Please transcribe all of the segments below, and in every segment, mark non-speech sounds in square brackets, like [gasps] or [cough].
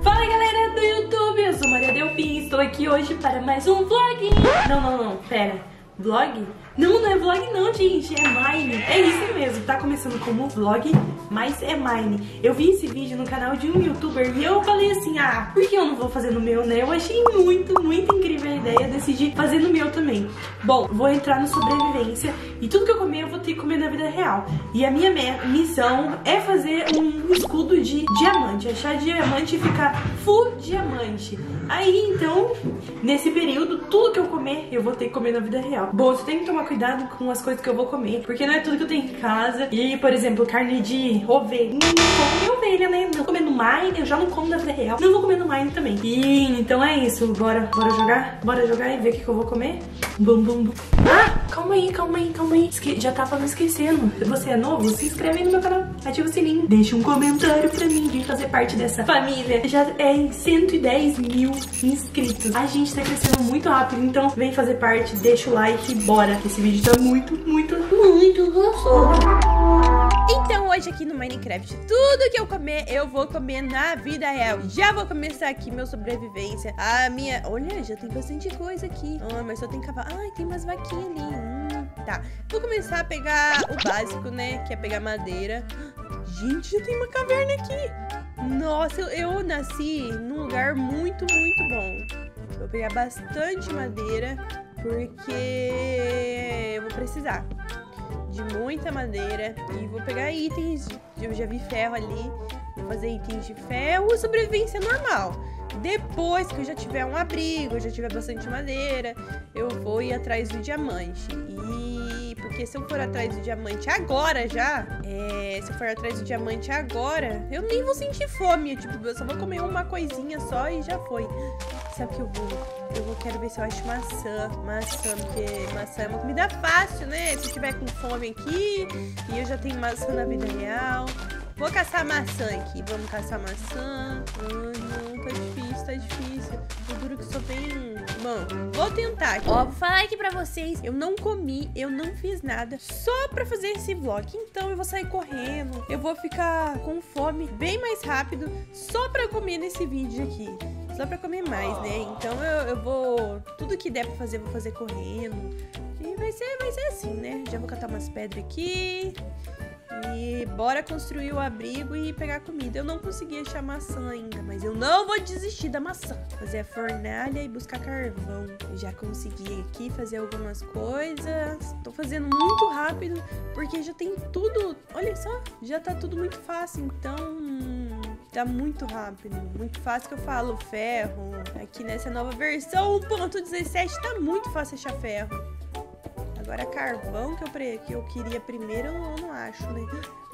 Fala galera do YouTube, eu sou Maria Delphi estou aqui hoje para mais um vlog. Não, não, não, pera, vlog? Não, não é vlog não, gente, é Mine. É isso mesmo, tá começando como vlog, mas é Mine. Eu vi esse vídeo no canal de um youtuber e eu falei assim, ah, por que eu não vou fazer no meu, né? Eu achei muito, muito incrível a ideia, decidi fazer no meu também. Bom, vou entrar no sobrevivência e tudo que eu comer eu vou ter que comer na vida real. E a minha missão é fazer um escudo de diamante, achar diamante e ficar full diamante. Aí, então, nesse período, tudo que eu comer, eu vou ter que comer na vida real. Bom, você tem que tomar cuidado com as coisas que eu vou comer, porque não é tudo que eu tenho em casa. E, por exemplo, carne de ovelha. Não como ovelha, né? Não comendo mine, eu já não como da vida real. Não vou comer no mine também. E então é isso. Bora, bora jogar? Bora jogar e ver o que, que eu vou comer? Bum, bum, bum. Ah, calma aí, calma aí, calma aí. Esque já tava me esquecendo. Se você é novo, se inscreve aí no meu canal. Ativa o sininho. Deixa um comentário pra mim vir fazer parte dessa família. Já é em 110 mil inscritos. A gente tá crescendo muito rápido, então vem fazer parte, deixa o like e bora. Esse vídeo tá muito, muito, muito gostoso. Então hoje aqui no Minecraft, tudo que eu comer, eu vou comer na vida real. Já vou começar aqui meu sobrevivência. A minha... Olha, já tem bastante coisa aqui. Ah, mas só tem cavalo. Ai, tem umas vaquinhas ali. Tá. Vou começar a pegar o básico, né? Que é pegar madeira. Gente, já tem uma caverna aqui. Nossa, eu, eu nasci num lugar muito, muito bom. Vou pegar bastante madeira porque eu vou precisar de muita madeira e vou pegar itens, eu já vi ferro ali, fazer itens de ferro, sobrevivência normal. Depois que eu já tiver um abrigo, já tiver bastante madeira, eu vou ir atrás do diamante. E porque se eu for atrás do diamante agora já, é, se eu for atrás do diamante agora, eu nem vou sentir fome. Tipo, eu só vou comer uma coisinha só e já foi. Sabe o que eu vou? Eu vou, quero ver se eu acho maçã. Maçã, porque maçã é uma comida fácil, né? Se eu tiver com fome aqui e eu já tenho maçã na vida real. Vou caçar maçã aqui. Vamos caçar maçã. Ai, não, tá difícil, tá difícil. O duro que só tem... Bom, vou tentar. Ó, vou falar aqui pra vocês. Eu não comi, eu não fiz nada. Só pra fazer esse vlog. Então eu vou sair correndo. Eu vou ficar com fome bem mais rápido. Só pra comer nesse vídeo aqui só pra comer mais, né? Então eu, eu vou. Tudo que der pra fazer, eu vou fazer correndo. E vai ser, vai ser assim, né? Já vou catar umas pedras aqui. E bora construir o abrigo e pegar comida. Eu não consegui achar maçã ainda, mas eu não vou desistir da maçã. Fazer a fornalha e buscar carvão. Eu já consegui aqui fazer algumas coisas. Tô fazendo muito rápido, porque já tem tudo. Olha só, já tá tudo muito fácil. Então, tá muito rápido, muito fácil que eu falo ferro. Aqui nessa nova versão 1.17 tá muito fácil achar ferro. Agora carvão que eu, pre... que eu queria primeiro eu não acho, né?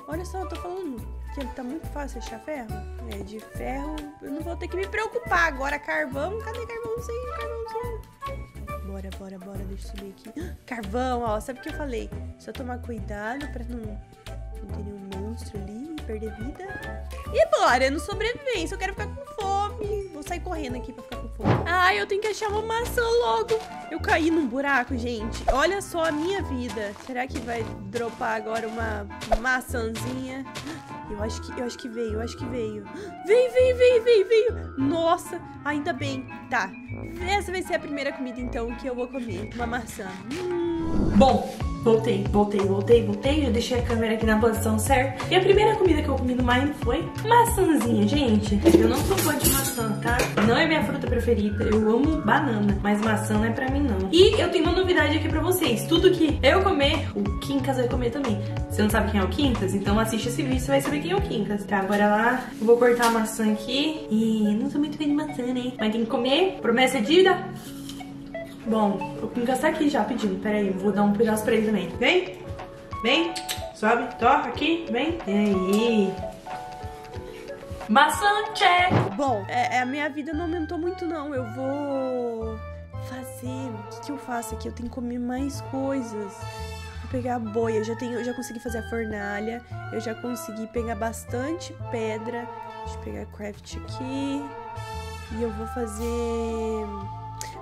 Olha só, eu tô falando que tá muito fácil achar ferro. É, de ferro eu não vou ter que me preocupar. Agora carvão, cadê carvãozinho, carvãozinho? Bora, bora, bora, deixa eu subir aqui. [gasps] Carvão, ó, sabe o que eu falei? Só tomar cuidado pra não, não ter nenhum monstro ali perder vida. E bora, no sobrevivência, eu quero ficar com fome. Vou sair correndo aqui pra ficar com fome. Ai, eu tenho que achar uma maçã logo. Eu caí num buraco, gente. Olha só a minha vida. Será que vai dropar agora uma maçãzinha? Eu acho que, eu acho que veio, eu acho que veio. Vem, vem, vem, vem, veio. Nossa, ainda bem. Tá, essa vai ser a primeira comida, então, que eu vou comer. Uma maçã. Hum. Bom, Voltei, voltei, voltei, voltei. Já deixei a câmera aqui na posição certa. E a primeira comida que eu comi no Mine foi maçãzinha, gente. Eu não sou fã de maçã, tá? Não é minha fruta preferida. Eu amo banana, mas maçã não é pra mim, não. E eu tenho uma novidade aqui pra vocês. Tudo que eu comer, o Quincas vai comer também. Você não sabe quem é o Quincas? Então assiste esse vídeo, você vai saber quem é o Quincas. Tá, bora lá. Eu vou cortar a maçã aqui. E não sou muito bem de maçã, né? Mas tem que comer. Promessa é dívida. Bom, o Quincas tá aqui já pedindo. Pera aí, vou dar um pedaço pra ele também. Vem, vem, sobe, toca aqui, vem. E aí? Maçã, check! Bom, é, é, a minha vida não aumentou muito não. Eu vou fazer... O que, que eu faço aqui? Eu tenho que comer mais coisas. Pegar a boia. Eu já, tenho, eu já consegui fazer a fornalha. Eu já consegui pegar bastante pedra. Deixa eu pegar craft aqui. E eu vou fazer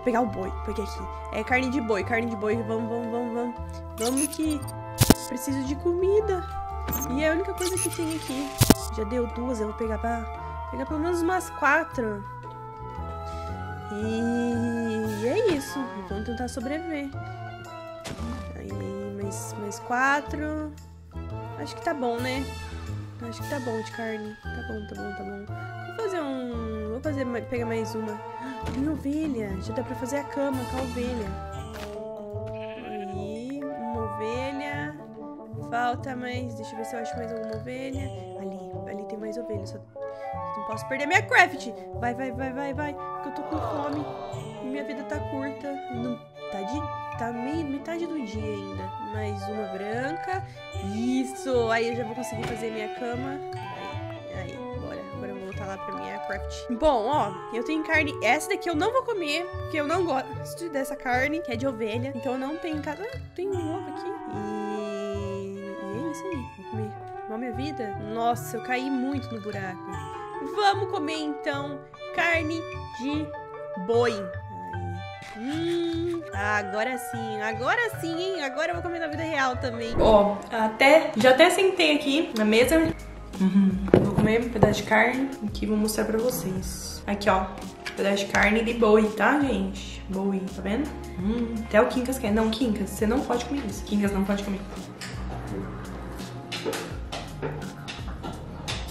pegar o boi. Peguei aqui. É carne de boi, carne de boi. Vamos, vamos, vamos, vamos. Vamos que preciso de comida. E é a única coisa que tem aqui. Já deu duas, eu vou pegar pra Pegar pelo menos umas quatro. E é isso. Vamos tentar sobreviver. Aí, mais, mais quatro. Acho que tá bom, né? Acho que tá bom de carne. Tá bom, tá bom, tá bom. Vou fazer um... Vou fazer, pegar mais uma. Tem ovelha. Já dá pra fazer a cama com a ovelha. Aí, uma ovelha. Falta mais... Deixa eu ver se eu acho mais alguma ovelha. Ali, ali tem mais ovelha. Só não posso perder minha craft. Vai, vai, vai, vai, vai. Porque eu tô com fome. E minha vida tá curta. Não, tá de... Tá meio, metade do dia ainda. Mais uma branca. Isso! Aí eu já vou conseguir fazer minha cama. Aí, lá pra minha craft. Bom, ó. Eu tenho carne... Essa daqui eu não vou comer. Porque eu não gosto dessa carne, que é de ovelha. Então eu não tenho... Ah, tem um ovo aqui. E... e é isso aí. Vou comer. Ó minha vida. Nossa, eu caí muito no buraco. Vamos comer então carne de boi. Hum, agora sim, agora sim, hein? Agora eu vou comer na vida real também. Ó, até, já até sentei aqui na mesa. Uhum. Comer um pedaço de carne aqui vou mostrar pra vocês. Aqui, ó, um pedaço de carne de boi, tá, gente? Boi, tá vendo? Hum, até o Quincas quer. Não, Quincas, você não pode comer isso. Quincas não pode comer.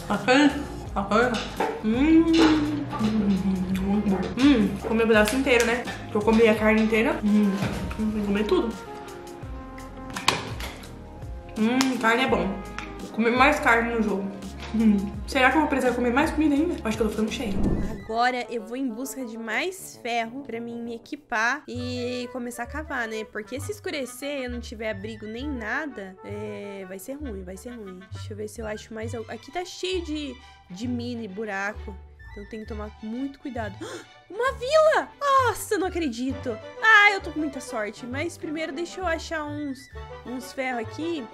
Bacana? Bacana? Hum, muito bom. Hum, comi o pedaço inteiro, né? Eu comi a carne inteira. Hum, vou comer tudo. Hum, carne é bom. Vou comer mais carne no jogo. Hum. Será que eu vou precisar comer mais comida ainda? Acho que eu tô ficando cheia. Agora eu vou em busca de mais ferro pra mim me equipar e começar a cavar, né? Porque se escurecer e eu não tiver abrigo nem nada, é... vai ser ruim, vai ser ruim. Deixa eu ver se eu acho mais... Aqui tá cheio de, de mini buraco. Então tem que tomar muito cuidado. [gasps] Uma vila! Nossa, não acredito. Ah, eu tô com muita sorte. Mas primeiro deixa eu achar uns, uns ferros aqui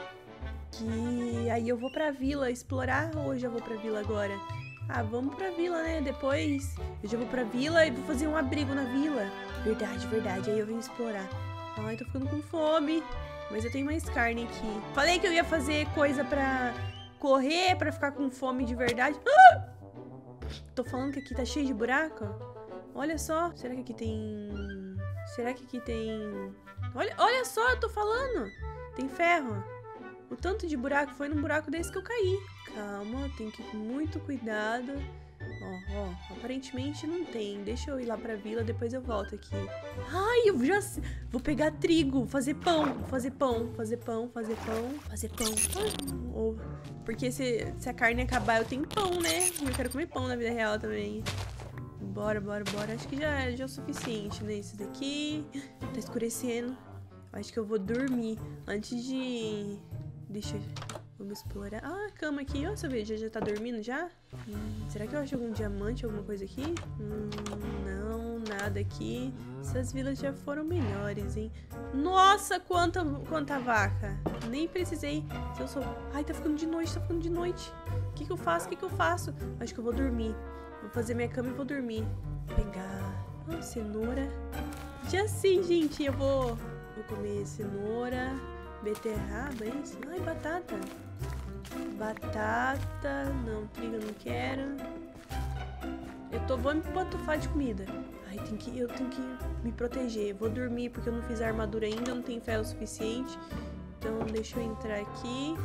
que aí eu vou pra vila explorar ou eu já vou pra vila agora? Ah, vamos pra vila, né? Depois eu já vou pra vila e vou fazer um abrigo na vila. Verdade, verdade. Aí eu venho explorar. Ai, tô ficando com fome. Mas eu tenho mais carne aqui. Falei que eu ia fazer coisa pra correr, pra ficar com fome de verdade. Ah! Tô falando que aqui tá cheio de buraco. Olha só. Será que aqui tem... Será que aqui tem... Olha, olha só, eu tô falando. Tem ferro. O tanto de buraco foi num buraco desse que eu caí. Calma, tem que ir com muito cuidado. Ó, ó, aparentemente não tem. Deixa eu ir lá pra vila, depois eu volto aqui. Ai, eu já vou pegar trigo, fazer pão, fazer pão, fazer pão, fazer pão, fazer pão. Ou, porque se, se a carne acabar, eu tenho pão, né? Eu quero comer pão na vida real também. Bora, bora, bora. Acho que já, já é o suficiente, né? Isso daqui. Tá escurecendo. Acho que eu vou dormir antes de Deixa eu... Vamos explorar. Ah, a cama aqui. Ó, você já, já tá dormindo já? Hum, será que eu acho algum diamante, alguma coisa aqui? Hum, não, nada aqui. Essas vilas já foram melhores, hein? Nossa, quanta, quanta vaca. Nem precisei. Se eu sou... Ai, tá ficando de noite, tá ficando de noite. O que que eu faço? O que que eu faço? Acho que eu vou dormir. Vou fazer minha cama e vou dormir. Vou pegar... Oh, cenoura. Já sei, gente. Eu vou... Vou comer cenoura... Beterraba, é isso? Ai, batata. Batata. Não, trigo eu não quero. Eu tô vou me patufar de comida. Ai, tem que, eu tenho que me proteger. Vou dormir porque eu não fiz a armadura ainda, não tenho ferro suficiente. Então deixa eu entrar aqui.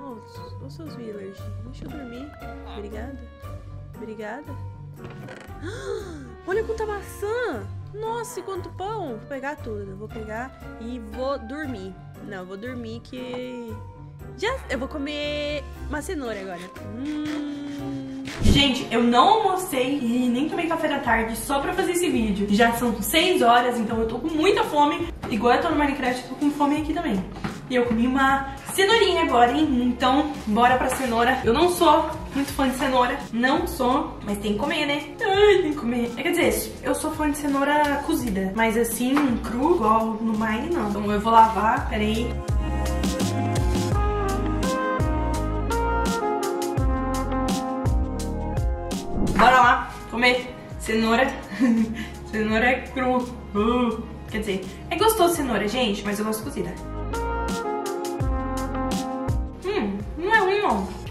Oh, os seus villagers. Deixa eu dormir. Obrigada. Obrigada. [gasps] Olha quanta maçã! Nossa, e quanto pão! Vou pegar tudo. Vou pegar e vou dormir. Não, eu vou dormir que... Já, eu vou comer uma cenoura agora. Hum... Gente, eu não almocei e nem tomei café da tarde só pra fazer esse vídeo. Já são 6 horas, então eu tô com muita fome. Igual eu tô no Minecraft, eu tô com fome aqui também. E eu comi uma cenourinha agora, hein? Então, bora pra cenoura. Eu não sou muito fã de cenoura, não sou, mas tem que comer, né? Ai, tem que comer. É, quer dizer, eu sou fã de cenoura cozida, mas assim, cru, igual no Mine, não. Então eu vou lavar, peraí. Bora lá, comer cenoura. [laughs] cenoura é cru. Uh, quer dizer, é gostoso cenoura, gente, mas eu gosto cozida.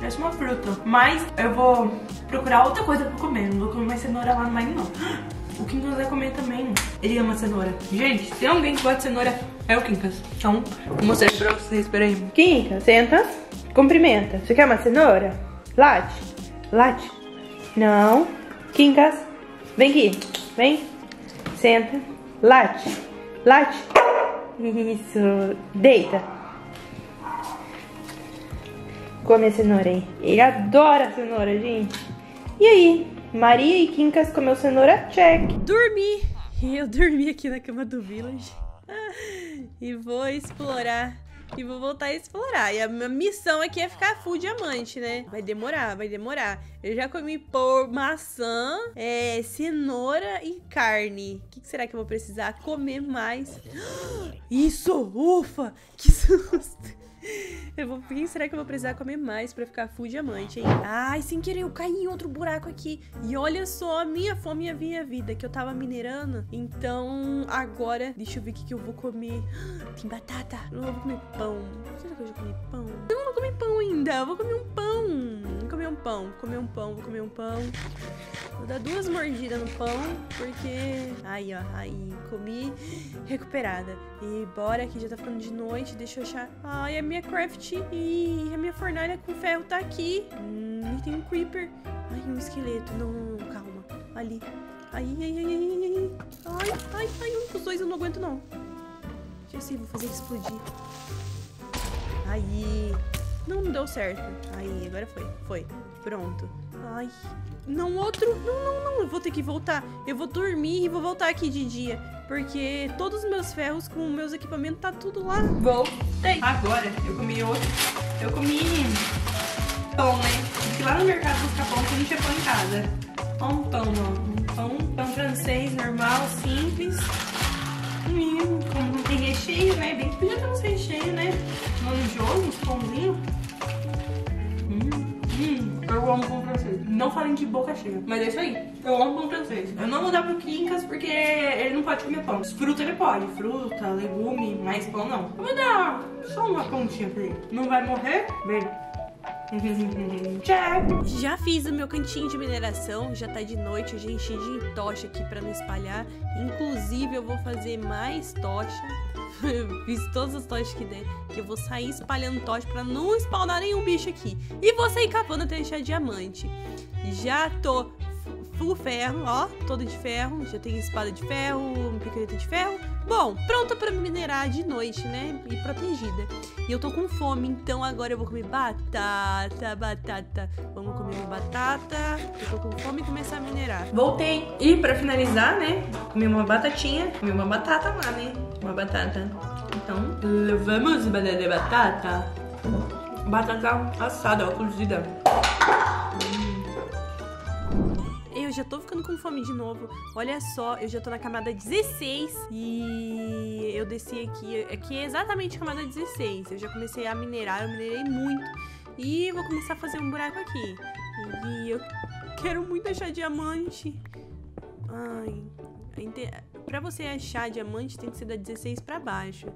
Parece uma fruta. Mas eu vou procurar outra coisa pra comer. Não vou comer mais cenoura lá no Mine, não. [gasps] O Quincas vai comer também. Ele ama cenoura. Gente, tem alguém que gosta de cenoura, é o Quincas. Então, vou mostrar pra vocês, peraí. Quincas, senta. Cumprimenta. Você quer uma cenoura? Late. Late. Não. Quincas, vem aqui. Vem. Senta. Late. Late. Isso. Deita. Come a cenoura aí. Ele adora cenoura, gente. E aí? Maria e Quincas comeu cenoura? Check. Dormi. Eu dormi aqui na cama do Village. [laughs] E vou explorar. E vou voltar a explorar. E a minha missão aqui é ficar full diamante, né? Vai demorar, vai demorar. Eu já comi por maçã, é, cenoura e carne. O que, que será que eu vou precisar comer mais? [gasps] Isso! Ufa! Que susto! Eu vou, quem será que eu vou precisar comer mais pra ficar full diamante, hein? Ai, sem querer, eu caí em outro buraco aqui. E olha só, a minha fome e a minha vida, que eu tava minerando. Então, agora, deixa eu ver o que, que eu vou comer. [gasps] Tem batata. Eu vou comer pão. Será que eu já comi pão? Não, não comi pão ainda. Eu vou comer um pão. Vou comer um pão. Vou comer um pão, vou comer um pão. Vou dar duas mordidas no pão, porque... Aí, ó, aí, comi recuperada. E bora, que já tá ficando de noite. Deixa eu achar... Ai, a minha craft e a minha fornalha com ferro tá aqui. Hum, e tem um creeper. Ai, um esqueleto. Não, calma. Ali. Ai, ai, ai, ai, ai. Ai, ai, ai, um dos dois eu não aguento, não. Já sei, vou fazer explodir. Aí. Não, não deu certo. Aí, agora foi. Foi. Pronto. Ai. Não, outro. Não, não, não. Eu vou ter que voltar. Eu vou dormir e vou voltar aqui de dia. Porque todos os meus ferros com meus equipamentos tá tudo lá. Voltei. Agora, eu comi outro. Eu comi pão, né? Porque lá no mercado buscar pão, que a gente é pão em casa. Um pão, ó. Um pão, pão francês, normal, simples. Hum, como não tem recheio, né? Bem que podia ter uns recheio, né? No jogo, uns pãozinhos. Hum, hum, eu amo pão francês. Não falem de boca cheia, mas é isso aí. Eu amo pão francês. Eu não vou dar pro Quincas porque ele não pode comer pão. Fruta ele pode, fruta, legume, mas pão não. Eu vou dar só uma pontinha pra ele. Não vai morrer? Vem. [laughs] Tchau. Já fiz o meu cantinho de mineração, já tá de noite, eu já enchi de tocha aqui pra não espalhar. Inclusive, eu vou fazer mais tocha. [laughs] Fiz todas as tochas que der, que eu vou sair espalhando tocha pra não spawnar nenhum bicho aqui. E vou sair cavando até achar diamante. Já tô full ferro, ó, todo de ferro. Já tenho espada de ferro, picareta de ferro. Bom, pronta para minerar de noite, né? E protegida. E eu tô com fome, então agora eu vou comer batata, batata. Vamos comer uma batata. Eu tô com fome e começar a minerar. Voltei. E pra finalizar, né? Comi uma batatinha. Comi uma batata lá, né? Uma batata. Então, vamos banana de batata. Batata assada, ó, cozida. Eu já tô ficando com fome de novo. Olha só, eu já tô na camada 16 e eu desci aqui. Aqui é exatamente a camada 16. Eu já comecei a minerar, eu minerei muito. E vou começar a fazer um buraco aqui. E eu quero muito achar diamante. Ai, pra você achar diamante tem que ser da 16 pra baixo.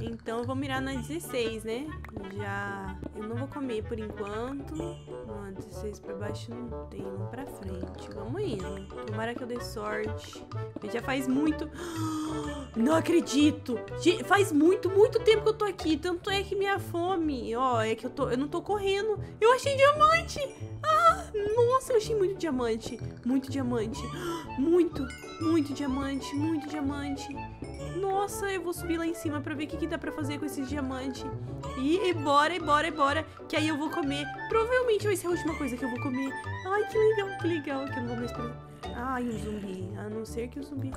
Então eu vou mirar na 16, né? Já. Eu não vou comer por enquanto. Não, 16 pra baixo não tem. Um pra frente. Vamos indo. Tomara que eu dê sorte. Já faz muito. [gasps] Não acredito! Faz muito, muito tempo que eu tô aqui. Tanto é que minha fome. Ó, é que eu tô. Eu não tô correndo. Eu achei diamante! Ah! Nossa, eu achei muito diamante. Muito diamante. [gasps] Muito, muito diamante, muito diamante. Nossa, eu vou subir lá em cima pra ver o que, que dá pra fazer com esses diamantes. E, e bora, e bora, e bora. Que aí eu vou comer. Provavelmente vai ser a última coisa que eu vou comer. Ai, que legal, que legal. Que eu não vou mais... Ai, um zumbi. A não ser que o zumbi...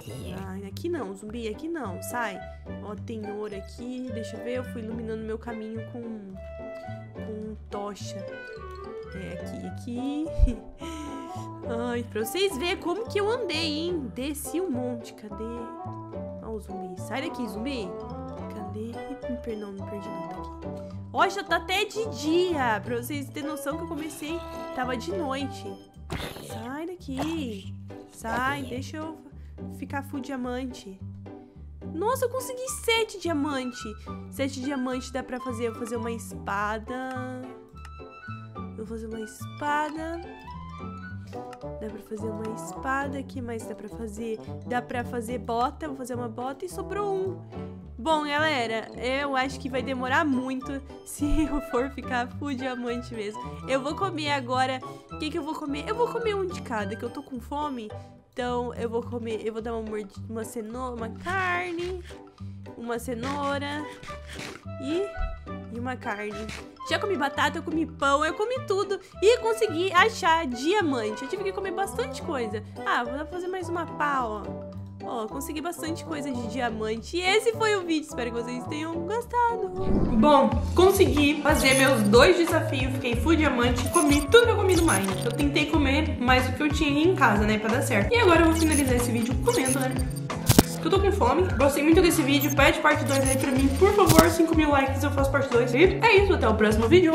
Ai, aqui não, zumbi, aqui não. Sai. Ó, tem ouro aqui. Deixa eu ver, eu fui iluminando meu caminho com... Com tocha. É, aqui, aqui. [laughs] Ai, pra vocês verem como que eu andei, hein? Desci um monte. Cadê? O zumbi. Sai daqui, zumbi. Cadê? Perdão, não perdi nada aqui. Ó, já tá até de dia. Pra vocês terem noção que eu comecei, tava de noite. Sai daqui. Sai, deixa eu ficar full diamante. Nossa, eu consegui sete diamantes. Sete diamantes dá pra fazer. Eu vou fazer uma espada. Eu vou fazer uma espada. Dá pra fazer uma espada, que mais dá pra fazer? Dá pra fazer bota, vou fazer uma bota e sobrou um. Bom, galera, eu acho que vai demorar muito [laughs] se eu for ficar full diamante mesmo. Eu vou comer agora, o que que eu vou comer? Eu vou comer um de cada, que eu tô com fome. Então, eu vou comer, eu vou dar uma mordida, uma cenoura, uma carne, uma cenoura e, e uma carne. Já comi batata, eu comi pão, eu comi tudo e consegui achar diamante. Eu tive que comer bastante coisa. Ah, vou fazer mais uma pá, ó. Ó, consegui bastante coisa de diamante. E esse foi o vídeo. Espero que vocês tenham gostado. Bom, consegui fazer meus dois desafios. Fiquei full diamante. Comi tudo que eu comi no Mine. Eu tentei comer mais do que eu tinha em casa, né? Pra dar certo. E agora eu vou finalizar esse vídeo comendo, né? Que eu tô com fome. Gostei muito desse vídeo. Pede parte 2 aí pra mim, por favor. 5 mil likes eu faço parte 2. E é isso, até o próximo vídeo.